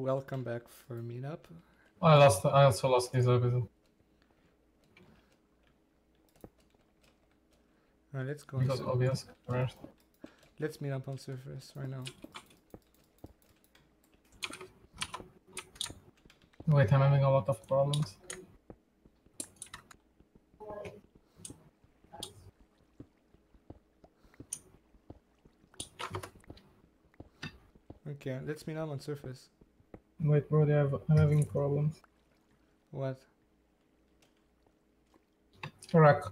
Welcome back for meetup. I lost. I also lost this visit. Alright, let's go. Because obvious. First. let's meet up on surface right now. Wait, I'm having a lot of problems. Okay, let's meet up on surface. Wait, bro, I have, I'm having problems. What? Rack.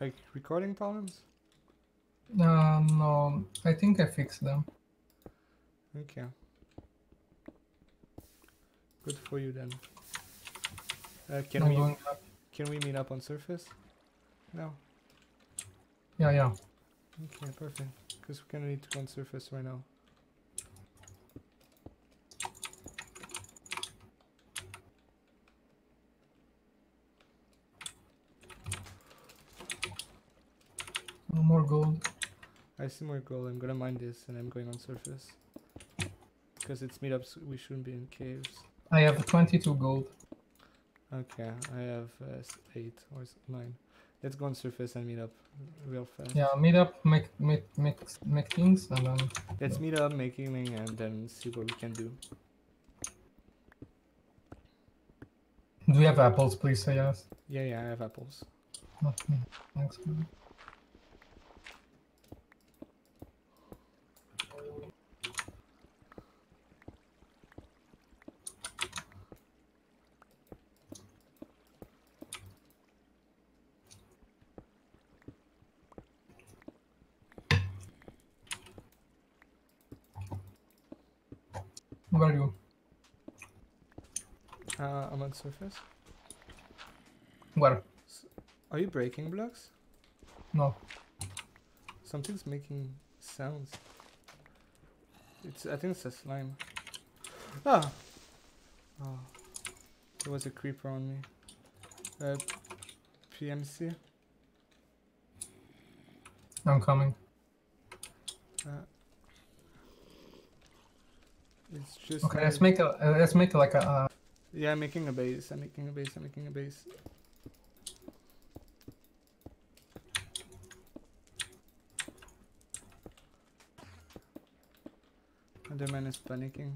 Like recording problems? Uh, no, I think I fixed them. Okay. Good for you then. Uh, can I'm we can we meet up on surface? No. Yeah, yeah. Okay, perfect. Because we're gonna need to go on surface right now. No more gold. I see more gold. I'm gonna mine this and I'm going on surface. Because it's meetups, we shouldn't be in caves. I have 22 gold. Okay, I have uh, s- eight or s- nine. Let's go on surface and meet up real fast. Yeah, meet up, make make make make things, and then Let's meet up, make healing, and then see what we can do. do we have apples? Please say yes. Yeah, yeah, I have apples. Okay, thanks. man. Where are you? Uh, I'm on the surface. Where? Are you breaking blocks? No. Something's making sounds. It's. I think it's a slime. Ah. Oh. There was a creeper on me. Uh, PMC. I'm coming. Uh, it's just. Okay, let's make a let's make like a uh, Yeah, I'm making a base. I'm making a base. I'm making a base. Enderman is panicking.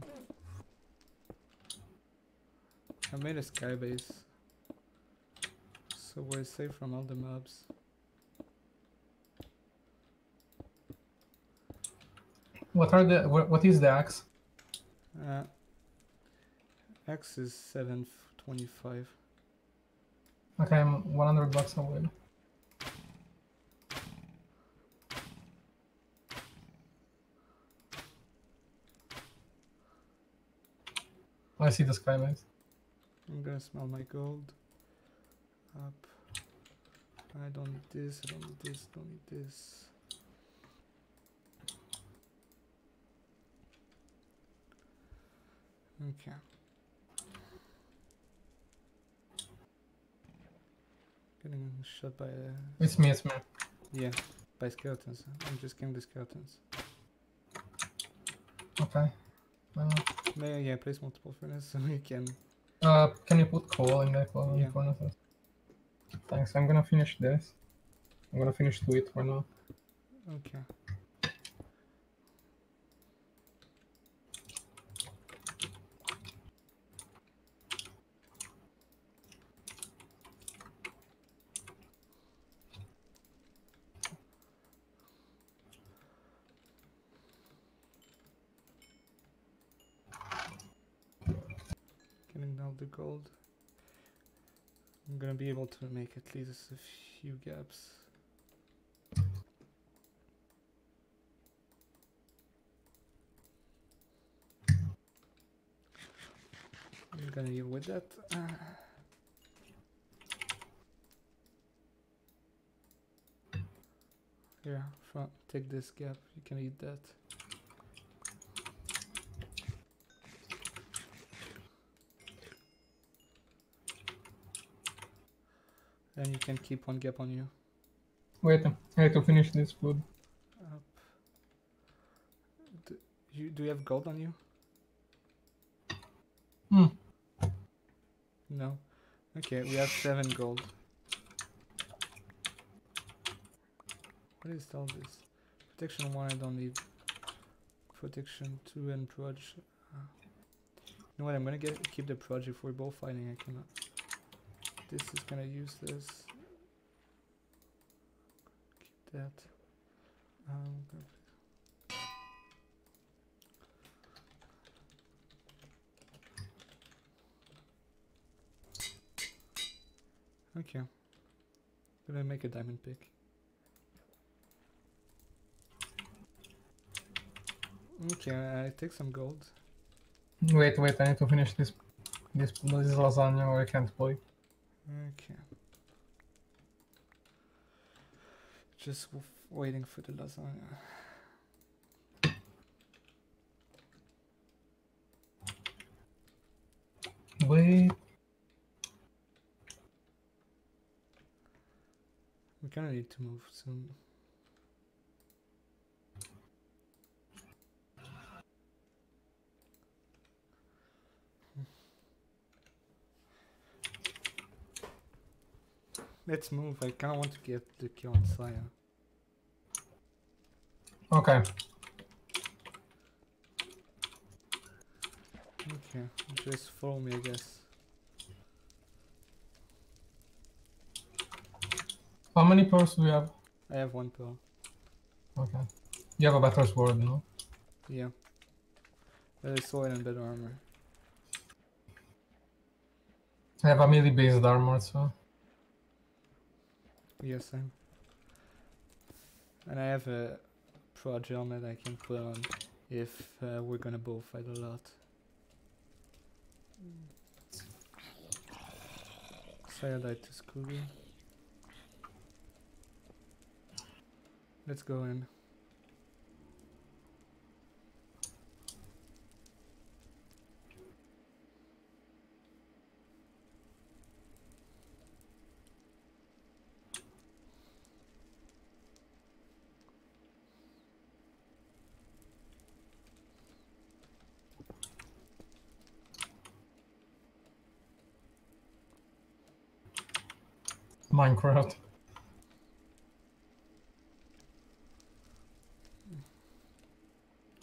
I made a sky base. So we're safe from all the mobs. what are the what, what is the axe? Uh, X is 725. Okay, I'm 100 bucks away. I see the skybase. I'm gonna smell my gold. Up. I don't need this, I don't need this, don't need this. Okay. Getting shot by a It's me, it's me. yeah, by skeletons. I'm just killing the skeletons. Okay. Uh, Yeah, yeah, place multiple furnaces so we can uh, can you put coal in the co- Yeah. furnaces? Thanks. I'm gonna finish this. I'm gonna finish to it for now. Okay. Getting down the gold. I'm gonna be able to make at least a few gaps. I'm gonna deal with that. Front, take this gap. You can eat that. Then you can keep one gap on you. Wait, I need to finish this food. Up. Do you do you have gold on you? Hmm. No. Okay, we have seven gold. What is all this? Protection one I don't need. Protection two and proj. Uh, you know what? I'm gonna get keep the project. We're both fighting. I cannot. This is gonna use this. Keep that. Um, Okay. Gonna make a diamond pick. Okay, I take some gold. Wait, wait, I need to finish this this, this lasagna or I can't play. Okay. Just waiting for the lasagna. Wait. We kind of need to move soon. Let's move. I kind of want to get the kill on Saya. Okay. Okay, just follow me, I guess. How many pearls do you have? I have one pill. Okay. You have a better sword, no? Yeah. Better sword and better armor. I have a melee based armor, so. Yes, same. And I have a proj helmet I can put on if uh, we're gonna both fight a lot. Died to Scooby. Let's go in. Minecraft.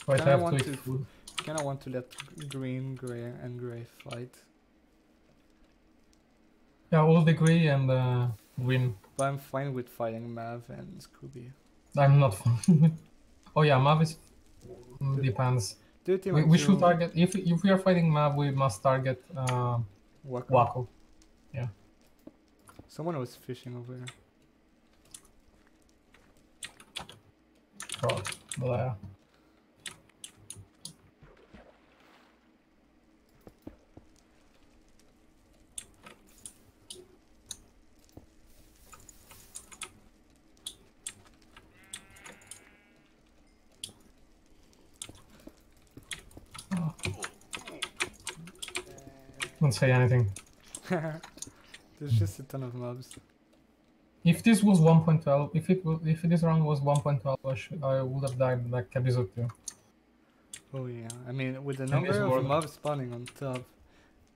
Wait, I have to eat to- food. Kinda want to let green, gray, and gray fight. Yeah, all the gray and uh, green. But I'm fine with fighting Mav and Scooby. I'm not fine. oh yeah, Mav is mm, depends. Do you think We, we should target if if we are fighting Mav, we must target uh, Wacko? Wako. Someone was fishing over there. Oh, Blair. Don't say anything. There's just a ton of mobs. If this was 1.12, if it was, if this round was 1.12, I, I would have died like episode 2. Oh yeah, I mean with the number of more- mobs spawning on top,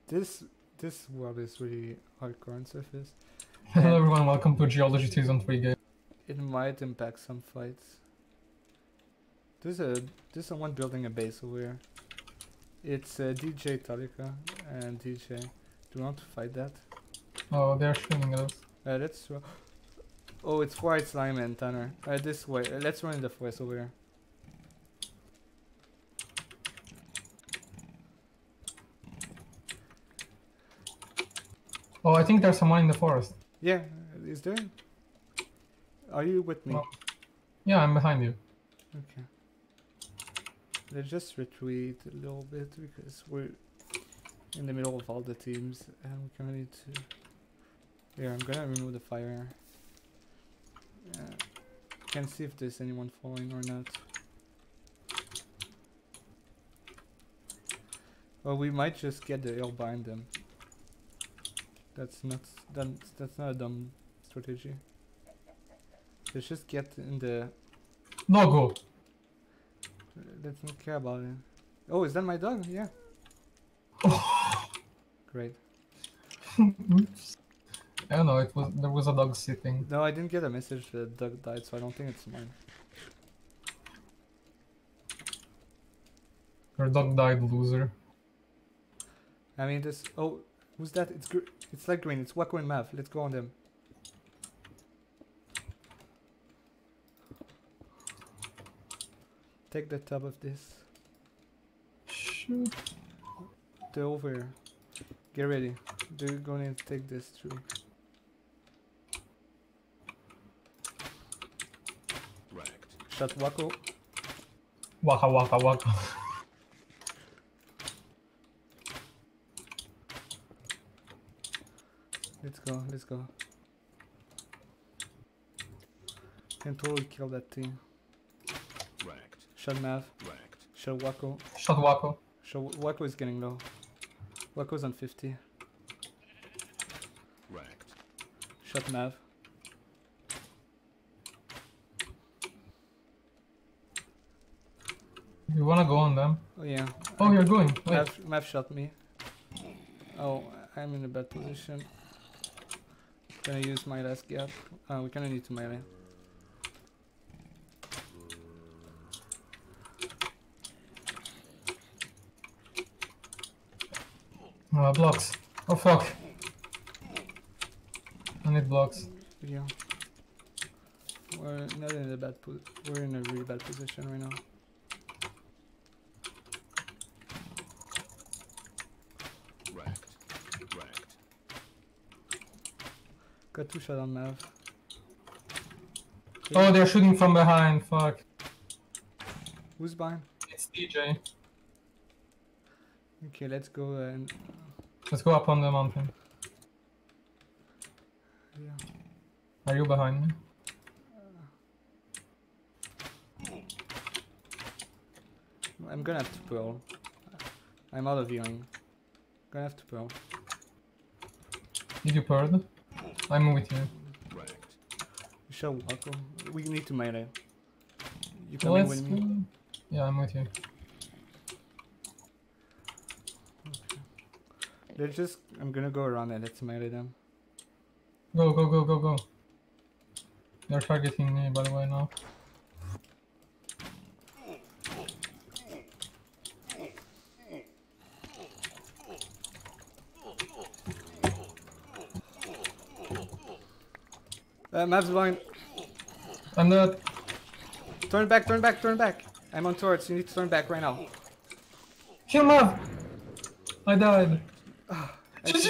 this this world is really hardcore on surface. Hello everyone, welcome to Geology Season 3 game. it might impact some fights. There's a there's someone building a base over here. It's uh, DJ Talika and DJ. Do you want to fight that? Oh, they're shooting us. Uh, let's. Oh, it's White Slime and Tanner. Uh, this way. Uh, let's run in the forest over here. Oh, I think there's someone in the forest. Yeah, is there? Are you with me? Oh. Yeah, I'm behind you. Okay. Let's just retreat a little bit because we're in the middle of all the teams and we kind of need to. Here, I'm gonna remove the fire. Yeah. can't see if there's anyone following or not. Well, we might just get the hill behind them. That's not that's that's not a dumb strategy. Let's just get in the. No go. Let's not care about it. Oh, is that my dog? Yeah. Great. Oops. I don't know. It was there was a dog sitting. No, I didn't get a message that dog died, so I don't think it's mine. Your dog died, loser. I mean, this. Oh, who's that? It's gr- it's like green. It's Wacko and Mav. Let's go on them. Take the top of this. Shoot. They're over here. Get ready. They're going to take this through. Wrecked. Shot Wacko. Waka waka waka. Let's go. Let's go. Can totally kill that team. Wrecked. Shot Mav. Wrecked. Shot Wacko. Shot Wako. Shot Wacko is getting low. Wacko's on 50. Wrecked. Shot Mav. You wanna go on them? Oh yeah. Oh, you're going. Wait. Mav shot me. Oh, I'm in a bad position. Gonna use my last gap. Uh, we kinda need to melee. Uh, blocks. Oh fuck. I need blocks. Yeah. We're not in a bad po- we're in a really bad position right now. Wrecked. Wrecked. Got two shot on Mav. Oh, they're shooting from behind. Fuck. Who's behind? It's DJ. Okay, let's go and uh, Let's go up on the mountain. yeah. Are you behind me? Uh, I'm gonna have to pearl. I'm out of healing. Gonna have to pearl. Did you purd? I'm with you. Shall Wacko. We need to melee. You coming let's with me? Yeah, I'm with you. Let's just. I'm gonna go around and let's melee them. Go, go, go, go, go. They're targeting me, by the way, now. Uh, Mav's behind. I'm not. Turn back, turn back, turn back. I'm on turrets. You need to turn back right now. Kill Mav! I died. GG!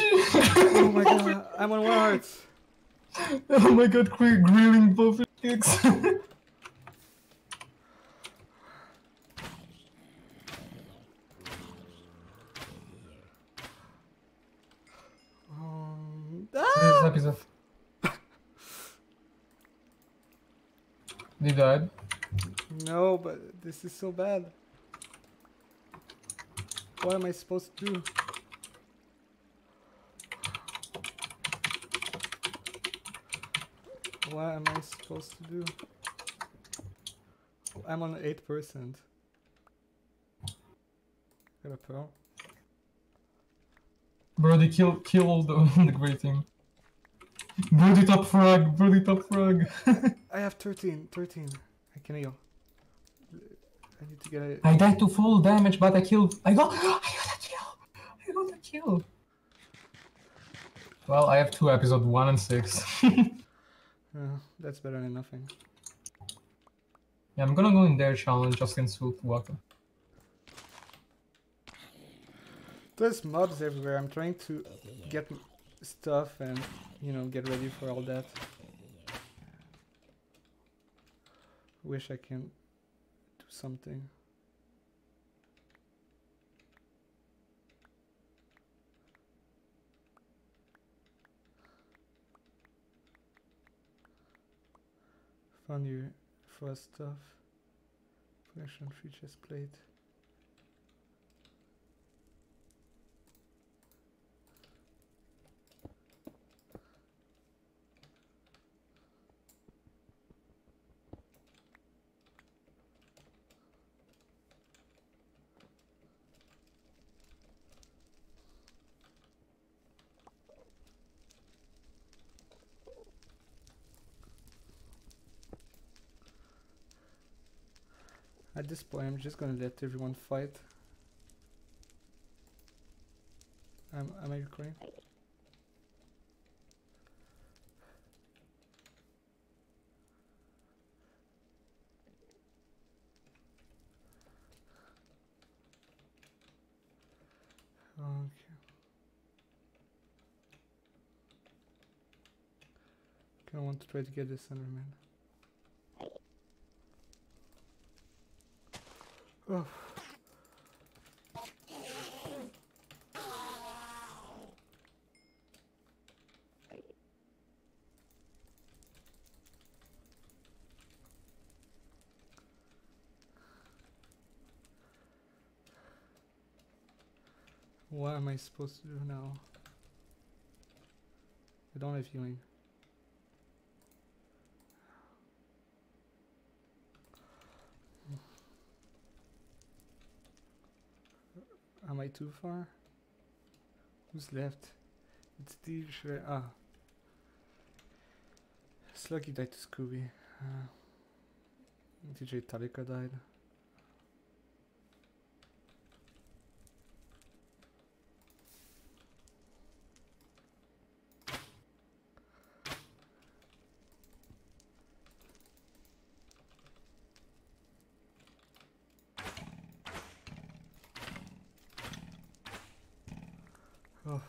Oh my god, I'm on one hearts. oh my god, gr- grilling both kicks. Um, this ah! episode. They died. No, but this is so bad. What am I supposed to do? What am I supposed to do? I'm on 8%. Got a pearl. Brody kill killed the, the great team. Brody top frog, Brody top frog. I have 13, 13. I can heal. I need to get a... I died to full damage, but I killed. I got. I got a kill. I got a kill. Well, I have two episode one and six. Uh, that's better than nothing. Yeah, I'm gonna go in their challenge just insult Waka. There's mobs everywhere. I'm trying to get stuff and, you know, get ready for all that. Wish I can do something. Found your first stuff. Collection features plate. At this point, I'm just gonna let everyone fight. Am, am I recording? Okay. Okay, I want to try to get this Enderman. Oh. What am I supposed to do now? I don't have healing. Am I too far? Who's left? It's DJ. Ah. Sluggy died to Scooby. Uh, DJ Talika died. Oh.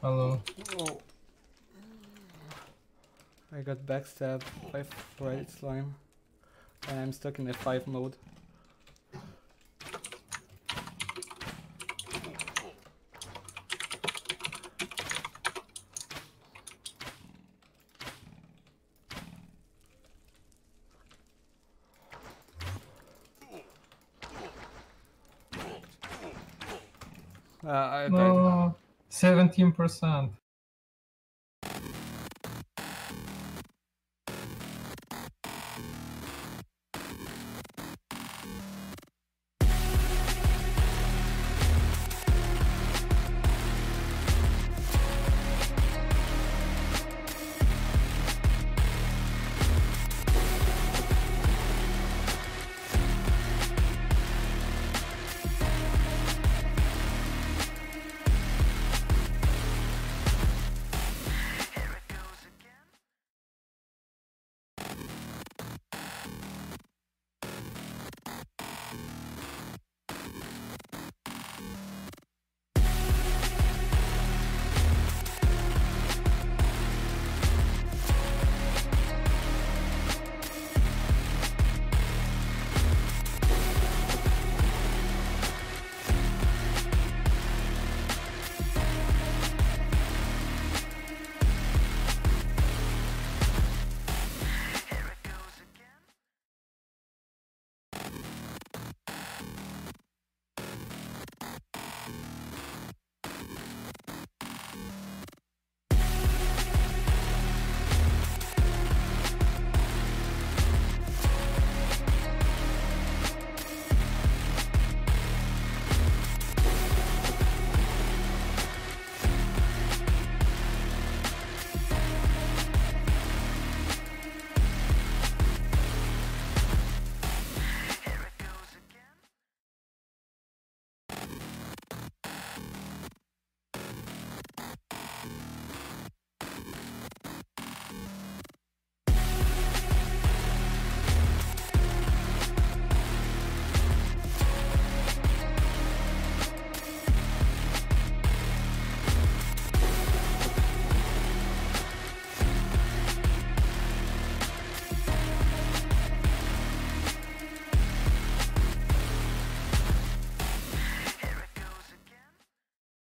Hello. Oh. I got backstabbed by fried slime. And I'm stuck in F5 mode. Fifteen percent.